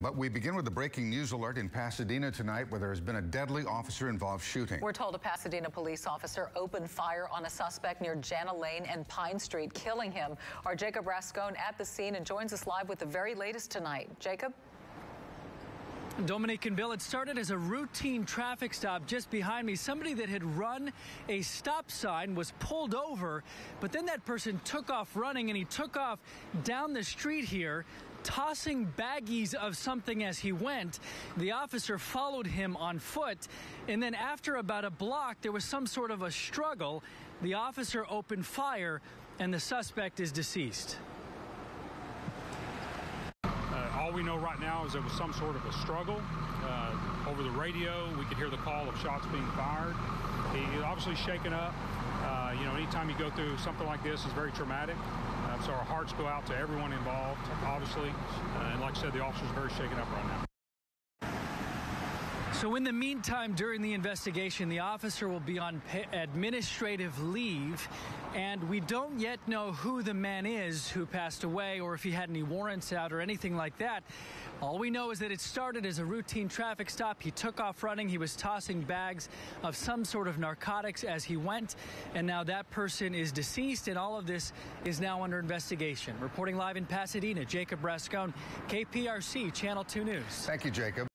But we begin with the breaking news alert in Pasadena tonight where there has been a deadly officer involved shooting. We're told a Pasadena police officer opened fire on a suspect near Jana Lane and Pine Street, killing him. Our Jacob Rascon at the scene and joins us live with the very latest tonight. Jacob? Dominique and Bill, it started as a routine traffic stop just behind me. Somebody that had run a stop sign was pulled over, but then that person took off running and he took off down the street here tossing baggies of something as he went. The officer followed him on foot, and then after about a block, there was some sort of a struggle. The officer opened fire, and the suspect is deceased. Uh, all we know right now is there was some sort of a struggle. Uh, over the radio, we could hear the call of shots being fired. He obviously shaken up. Uh, you know, anytime you go through something like this, is very traumatic. Uh, so our hearts go out to everyone involved, obviously. Uh, and like I said, the officer's very shaken up right now. So in the meantime, during the investigation, the officer will be on administrative leave, and we don't yet know who the man is who passed away or if he had any warrants out or anything like that. All we know is that it started as a routine traffic stop. He took off running. He was tossing bags of some sort of narcotics as he went, and now that person is deceased, and all of this is now under investigation. Reporting live in Pasadena, Jacob Rascon, KPRC, Channel 2 News. Thank you, Jacob.